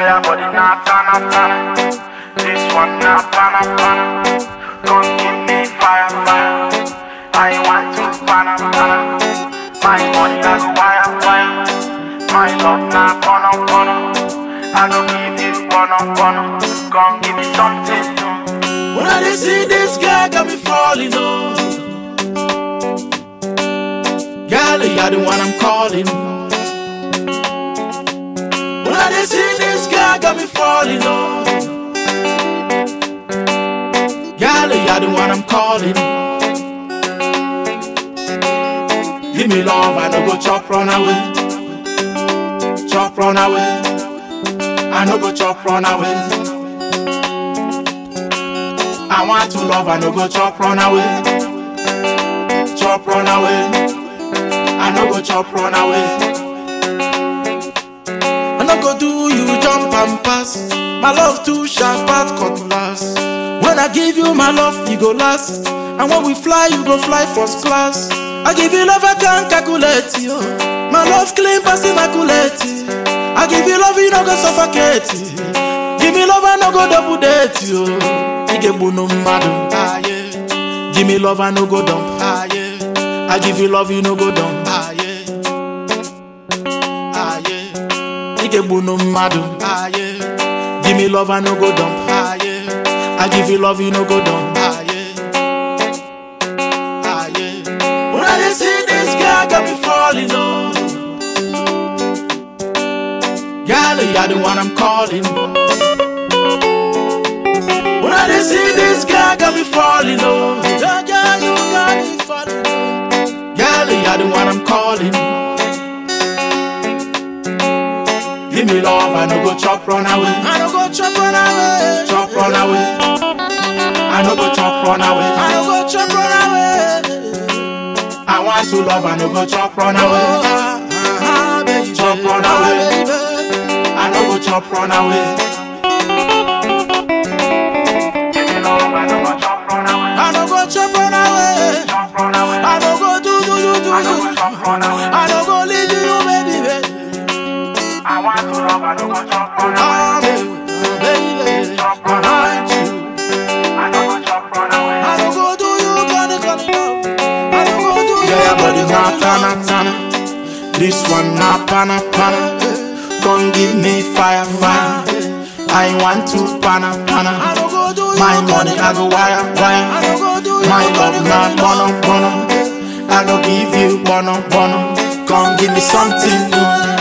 na tana tana. This one na pana pana. Come give me fire fire. I want to pana pana. My money I go wire wire. My love na bono bono. I go give you bono bono. Come give me something. When I see this guy, got me falling on. Girl, you're the one I'm calling. Give me love, I no go chop run away. Chop run away. I no go chop run away. I want to love, I no go chop run away. Chop run away. I no go chop run away. I no go do you jump and pass. My love too sharp at cutlass. When I give you my love, you go last. And when we fly, you go fly first class. I give you love, I can't calculate you. My love clean, pass immaculate. I give you love, you no go suffocate. Give me love, I no go double date you. Igebu no madu, ah yeah. Give me love, I no go dump. I give you love, you no go dump. Give me love, I no go dump. I give you love, you no go dump, you're the one I'm calling. When I dey see this guy, got me falling on. Yeah, yeah, you got me falling on. Girl, you're the one I'm calling. Give me love, I no go chop run away. I no go chop run away. Chop run away. I no go chop run away. I no go chop run away. I want to love, I no go chop run away. Chop run away. I no go chop run away. Chop run away. I no go chop run away. Chop run away. I no go do do do do I do. chop run away. I no go leave you, baby, baby. I want to love, I no go chop run away. Ah, baby, baby, behind you. I no go chop run away. I no go do you, gonna gonna. I no go do you. Yeah, body na tana tana. This one na pana pana. Come give me fire fire. I want to pana pana. I no go do you. My money I go wire wire. I no go do you. My love na bono bono. I go give you bono bono. Come give me something new.